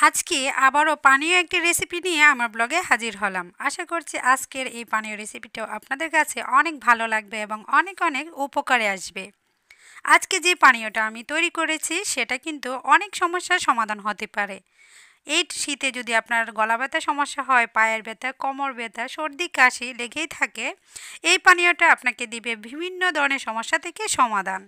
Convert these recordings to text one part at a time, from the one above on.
আজকে আবারও পানীয় একটি রেসিপি নিয়ে আমার ব্লগে হাজির হলাম। আশা করছি আজকের এই পানীয় রেসিপিটাও আপনাদের কাছে অনেক ভালো লাগবে এবং অনেক অনেক উপকারে আসবে। আজকে যে পানীয়টা আমি তৈরি করেছি, সেটা কিন্তু অনেক সমস্যার সমাধান হতে পারে। এই শীতে যদি আপনার গলা ব্যথা সমস্যা হয়, পায়ের ব্যথা, কোমর ব্যথা, সর্দি, কাশি লেগেই থাকে, এই পানীয়টা আপনাকে দিবে বিভিন্ন ধরনের সমস্যা থেকে সমাধান।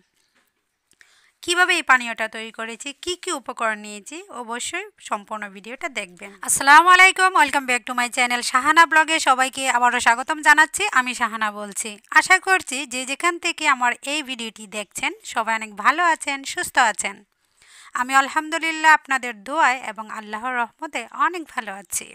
কীভাবে এই পানীয়টা তৈরি করেছি? কি কি উপকরণ নিয়েছি? অবশ্যই সম্পূর্ণ ভিডিওটা দেখবেন। আসসালামু আলাইকুম, welcome back to my channel Shahana ব্লগে সবাইকে আবারও স্বাগতম জানাচ্ছি। আমি শাহানা বলছি। আশা করছি যে যেখান থেকে আমার এই ভিডিওটি দেখছেন, সবাই অনেক ভালো আছেন, সুস্থ আছেন। আমি আলহামদুলিল্লাহ আপনাদের দোয়ায় এবং আল্লাহর রহমতে অনেক ভালো আছি।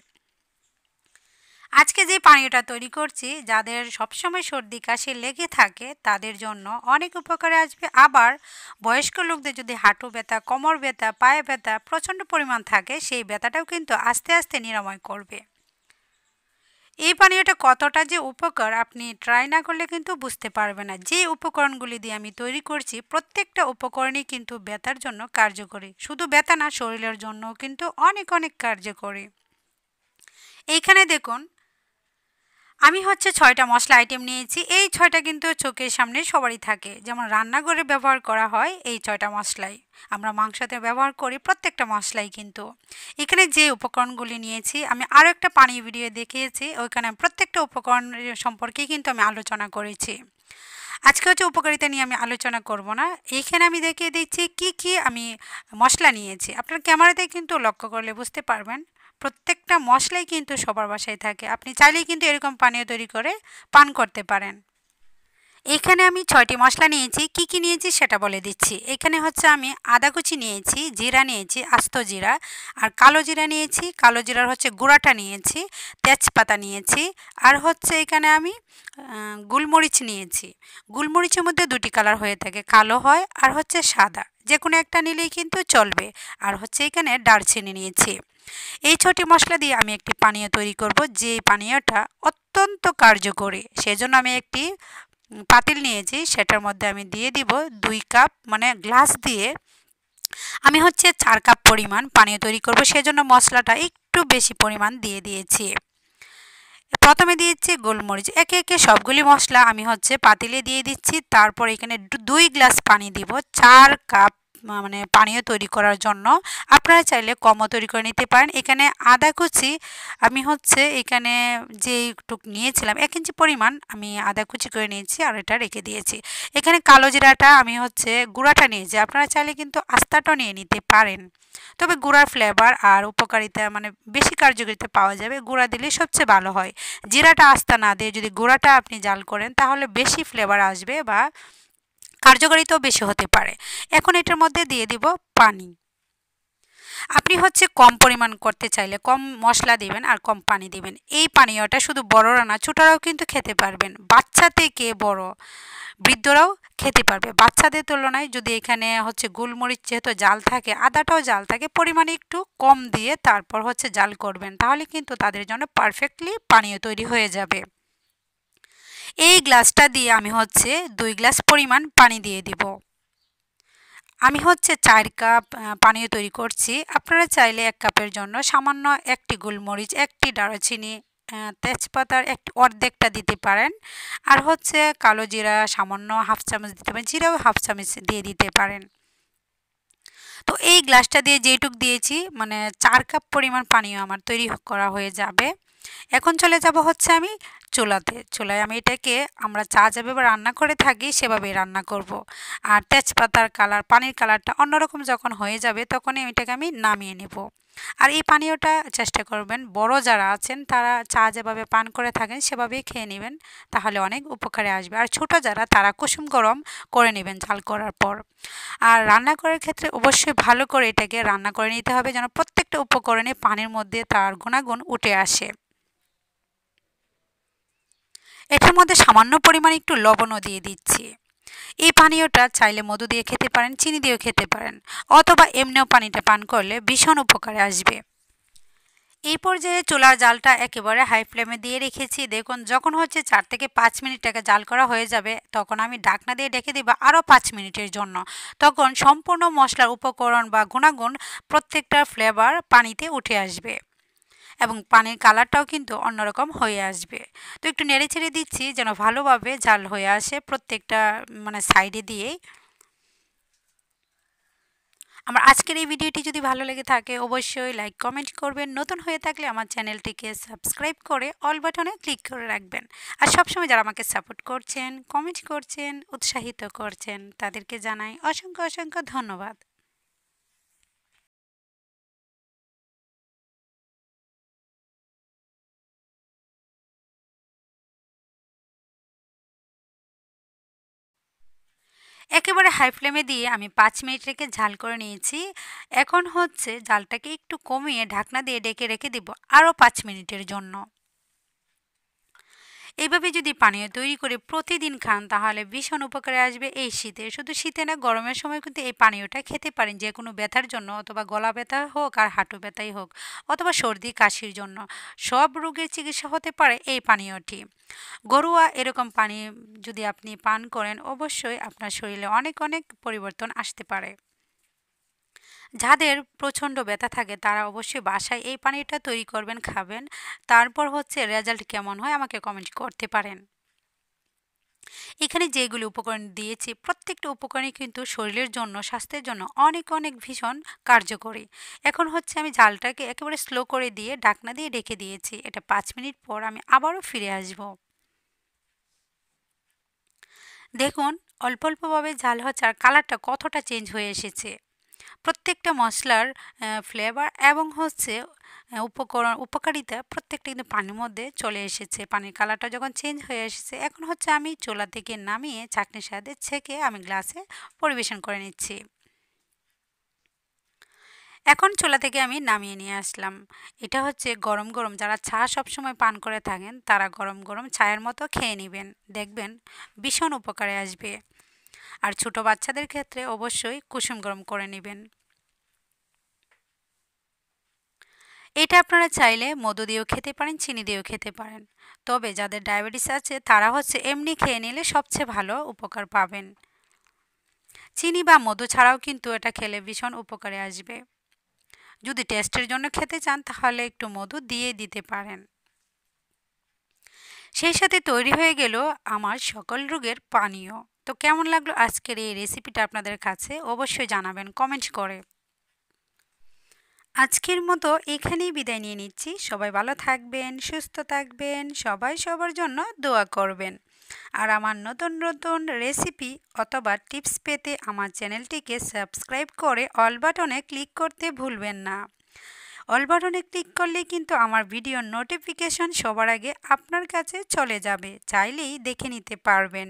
আজকে যে পানীয়টা তৈরি করছি, যাদের সবসময় সর্দি, কাশি লেগে থাকে, তাদের জন্য অনেক উপকারে আসবে। আবার বয়স্ক লোকদের যদি হাঁটু ব্যথা, কোমর ব্যথা, পায়ে ব্যথা প্রচণ্ড পরিমাণ থাকে, সেই ব্যথাটাও কিন্তু আস্তে আস্তে নিরাময় করবে। এই পানীয়টা কতটা যে উপকার আপনি ট্রাই না করলে কিন্তু বুঝতে পারবে না। যে উপকরণগুলি দিয়ে আমি তৈরি করছি, প্রত্যেকটা উপকরণই কিন্তু ব্যথার জন্য কার্যকরী। শুধু ব্যথা না, শরীরের জন্য কিন্তু অনেক অনেক কার্যকরী। এইখানে দেখুন আমি হচ্ছে ছয়টা মশলা আইটেম নিয়েছি। এই ছয়টা কিন্তু চোখের সামনে সবারই থাকে। যেমন রান্নাঘরে ব্যবহার করা হয় এই ছয়টা মশলাই। আমরা মাংসতে ব্যবহার করি প্রত্যেকটা মশলাই কিন্তু। এখানে যে উপকরণগুলি নিয়েছি, আমি আরও একটা পানি ভিডিও দেখিয়েছি। ওইখানে প্রত্যেকটা উপকরণ সম্পর্কে কিন্তু আমি আলোচনা করেছি। আজকে হচ্ছে উপকারিতা নিয়ে আমি আলোচনা করব না। এইখানে আমি দেখিয়ে দিচ্ছি কি কি আমি মশলা নিয়েছি। আপনার ক্যামেরাতে কিন্তু লক্ষ্য করলে বুঝতে পারবেন। প্রত্যেকটা মশলাই কিন্তু সবার বাসায় থাকে। আপনি চাইলেই কিন্তু এরকম পানীয় তৈরি করে পান করতে পারেন। এখানে আমি ছয়টি মশলা নিয়েছি। কি কি নিয়েছি সেটা বলে দিচ্ছি। এখানে হচ্ছে আমি আদা কুচি নিয়েছি, জিরা নিয়েছি, আস্ত জিরা, আর কালো জিরা নিয়েছি। কালো জিরার হচ্ছে গুঁড়াটা নিয়েছি, তেজপাতা নিয়েছি, আর হচ্ছে এখানে আমি গুলমরিচ নিয়েছি। গুলমরিচের মধ্যে দুটি কালার হয়ে থাকে, কালো হয় আর হচ্ছে সাদা। যে কোনো একটা নিলেই কিন্তু চলবে। আর হচ্ছে এখানে দারচিনি নিয়েছি। এই ছটি মশলা দিয়ে আমি একটি পানীয় তৈরি করব যে পানীয়টা অত্যন্ত কার্যকরী। সেজন্য আমি একটি পাতিল নিয়েছি, সেটার মধ্যে আমি দিয়ে দিব দুই কাপ মানে গ্লাস দিয়ে আমি হচ্ছে চার কাপ পরিমাণ পানীয় তৈরি করব, সেজন্য মশলাটা একটু বেশি পরিমাণ দিয়ে দিয়েছি। প্রথমে দিয়েছি গোলমরিচ। একে একে সবগুলি মশলা আমি হচ্ছে পাতিলে দিয়ে দিচ্ছি, তারপর এখানে দুই গ্লাস পানি দিব, চার কাপ মানে পানীয় তৈরি করার জন্য। আপনারা চাইলে কমও তৈরি করে নিতে পারেন। এখানে আদা কুচি, আমি হচ্ছে এখানে যে টুক নিয়েছিলাম, এক ইঞ্চি পরিমাণ আমি আদা কুচি করে নিয়েছি আর এটা রেখে দিয়েছি। এখানে কালো জিরাটা, আমি হচ্ছে গুঁড়াটা নিয়েছি। আপনারা চাইলে কিন্তু আস্তাটাও নিয়ে নিতে পারেন। তবে গুঁড়ার ফ্লেভার আর উপকারিতা মানে বেশি কার্যকারিতা পাওয়া যাবে। গুঁড়া দিলে সবচেয়ে ভালো হয়। জিরাটা আস্তা না দিয়ে যদি গুঁড়াটা আপনি জাল করেন, তাহলে বেশি ফ্লেভার আসবে বা কার্যকারিতাও বেশি হতে পারে। এখন এটার মধ্যে দিয়ে দিব পানি। আপনি হচ্ছে কম পরিমাণ করতে চাইলে কম মশলা দিবেন আর কম পানি দিবেন। এই পানীয়টা শুধু বড়রা না, ছোটরাও কিন্তু খেতে পারবেন। বাচ্চা থেকে বড় বৃদ্ধরাও খেতে পারবে। বাচ্চাদের তুলনায় যদি এখানে হচ্ছে গোলমরিচ যেহেতু জাল থাকে, আদাটাও জাল থাকে, পরিমাণে একটু কম দিয়ে তারপর হচ্ছে জাল করবেন, তাহলে কিন্তু তাদের জন্য পারফেক্টলি পানীয় তৈরি হয়ে যাবে। এই গ্লাসটা দিয়ে আমি হচ্ছে দুই গ্লাস পরিমাণ পানি দিয়ে দিব। আমি হচ্ছে চার কাপ পানীয় তৈরি করছি। আপনারা চাইলে এক কাপের জন্য সামান্য একটি গোলমরিচ, একটি দারচিনি তেজপাতার একটি অর্ধেকটা দিতে পারেন। আর হচ্ছে কালো জিরা সামান্য হাফ চামচ দিতে পারেন, জিরাও হাফ চামচ দিয়ে দিতে পারেন। তো এই গ্লাসটা দিয়ে যেটুক দিয়েছি মানে চার কাপ পরিমাণ পানীয় আমার তৈরি করা হয়ে যাবে। এখন চলে যাব হচ্ছে আমি চুলাতে। চুলায় আমি এটাকে আমরা চা যেভাবে রান্না করে থাকি সেভাবেই রান্না করব। আর তেজপাতার কালার, পানির কালারটা অন্যরকম যখন হয়ে যাবে তখনই এটাকে আমি নামিয়ে নেব। আর এই পানীয়টা চেষ্টা করবেন, বড় যারা আছেন তারা চা যেভাবে পান করে থাকেন সেভাবেই খেয়ে নেবেন, তাহলে অনেক উপকারে আসবে। আর ছোট যারা তারা কুসুম গরম করে নেবেন ঝাল করার পর। আর রান্না করার ক্ষেত্রে অবশ্যই ভালো করে এটাকে রান্না করে নিতে হবে যেন প্রত্যেকটা উপকরণে পানির মধ্যে তার গুণাগুণ উঠে আসে। এটার মধ্যে সামান্য পরিমাণে একটু লবণও দিয়ে দিচ্ছি। এই পানীয়টা চাইলে মধু দিয়ে খেতে পারেন, চিনি দিয়েও খেতে পারেন, অথবা এমনিও পানিটা পান করলে ভীষণ উপকারে আসবে। এই পর্যায়ে চুলার জালটা একেবারে হাই ফ্লেমে দিয়ে রেখেছি। দেখুন, যখন হচ্ছে চার থেকে পাঁচ মিনিট টাকা জাল করা হয়ে যাবে, তখন আমি ঢাকনা দিয়ে ডেকে দিব আরও পাঁচ মিনিটের জন্য। তখন সম্পূর্ণ মশলার উপকরণ বা গুণাগুণ প্রত্যেকটা ফ্লেভার পানিতে উঠে আসবে। এবং পানির কালারটাও কিন্তু অন্যরকম হয়ে আসবে। তো একটু নেড়ে ছেড়ে দিচ্ছি যেন ভালোভাবে জাল হয়ে আসে প্রত্যেকটা মানে সাইডে দিয়েই। আমার আজকের এই ভিডিওটি যদি ভালো লেগে থাকে অবশ্যই লাইক, কমেন্ট করবেন। নতুন হয়ে থাকলে আমার চ্যানেলটিকে সাবস্ক্রাইব করে অল বাটনে ক্লিক করে রাখবেন। আর সবসময় যারা আমাকে সাপোর্ট করছেন, কমেন্ট করছেন, উৎসাহিত করছেন, তাদেরকে জানাই অসংখ্য অসংখ্য ধন্যবাদ। একেবারে হাই ফ্লেমে দিয়ে আমি পাঁচ মিনিট রেখে ঝাল করে নিয়েছি। এখন হচ্ছে ঝালটাকে একটু কমিয়ে ঢাকনা দিয়ে ডেকে রেখে দিব আরও পাঁচ মিনিটের জন্য। এইভাবে যদি পানীয় তৈরি করে প্রতিদিন খান, তাহলে ভীষণ উপকারে আসবে এই শীতে। শুধু শীতে না, গরমের সময় কিন্তু এই পানীয়টা খেতে পারেন, যে কোনো ব্যথার জন্য, অথবা গলা ব্যথা হোক আর হাঁটু ব্যথাই হোক, অথবা সর্দি, কাশির জন্য। সব রোগের চিকিৎসা হতে পারে এই পানীয়টি। গরুয়া এরকম পানি যদি আপনি পান করেন, অবশ্যই আপনার শরীরে অনেক অনেক পরিবর্তন আসতে পারে। যাদের প্রচণ্ড ব্যথা থাকে তারা অবশ্যই বাসায় এই পানিটা তৈরি করবেন, খাবেন। তারপর হচ্ছে রেজাল্ট কেমন হয় আমাকে কমেন্ট করতে পারেন। এখানে যেগুলি উপকরণ দিয়েছি, প্রত্যেকটা উপকরণই কিন্তু শরীরের জন্য, স্বাস্থ্যের জন্য অনেক অনেক ভীষণ কার্যকরী। এখন হচ্ছে আমি জালটাকে একেবারে স্লো করে দিয়ে ডাকনা দিয়ে ডেকে দিয়েছি। এটা পাঁচ মিনিট পর আমি আবারও ফিরে আসব। দেখুন, অল্প, অল্পভাবে জাল হচ্ছে আর কালারটা কতটা চেঞ্জ হয়ে এসেছে। প্রত্যেকটা মশলার ফ্লেভার এবং হচ্ছে উপকরণ, উপকারিতা প্রত্যেকটা কিন্তু পানির মধ্যে চলে এসেছে। পানির কালারটা যখন চেঞ্জ হয়ে এসেছে, এখন হচ্ছে আমি চোলা থেকে নামিয়ে চাটনির সাথে ছেঁকে আমি গ্লাসে পরিবেশন করে নিচ্ছি। এখন চোলা থেকে আমি নামিয়ে নিয়ে আসলাম। এটা হচ্ছে গরম গরম, যারা চা সবসময় পান করে থাকেন, তারা গরম গরম চায়ের মতো খেয়ে নেবেন। দেখবেন ভীষণ উপকারে আসবে। আর ছোট বাচ্চাদের ক্ষেত্রে অবশ্যই কুসুম গরম করে নেবেন। এটা আপনারা চাইলে মধু দিয়েও খেতে পারেন, চিনি দিয়েও খেতে পারেন। তবে যাদের ডায়াবেটিস আছে, তারা হচ্ছে এমনি খেয়ে নিলে সবচেয়ে ভালো উপকার পাবেন। চিনি বা মধু ছাড়াও কিন্তু এটা খেলে ভীষণ উপকারে আসবে। যদি টেস্টের জন্য খেতে চান, তাহলে একটু মধু দিয়ে দিতে পারেন। সেই সাথে তৈরি হয়ে গেল আমার সকল রোগের পানীয়। তো কেমন লাগল আজকের এই রেসিপিটা আপনাদের কাছে? অবশ্যই জানাবেন কমেন্ট করে। আজকের মতো এখানেই বিদায় নিয়ে নিচ্ছি। সবাই ভালো থাকবেন, সুস্থ থাকবেন, সবাই সবার জন্য দোয়া করবেন। আর আমার নতুন নতুন রেসিপি অথবা টিপস পেতে আমার চ্যানেলটিকে সাবস্ক্রাইব করে অল বাটনে ক্লিক করতে ভুলবেন না। অল বাটনে ক্লিক করলে কিন্তু আমার ভিডিওর নোটিফিকেশন সবার আগে আপনার কাছে চলে যাবে। চাইলেই দেখে নিতে পারবেন।